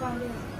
锻炼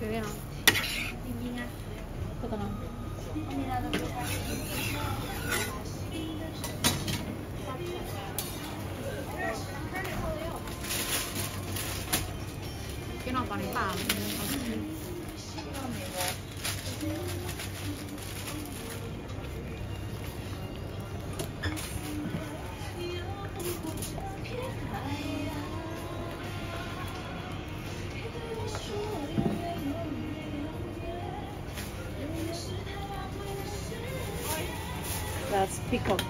对？呀，你话说那过过年我这种几得不 OK 啊？个哎，你很 That's peacock.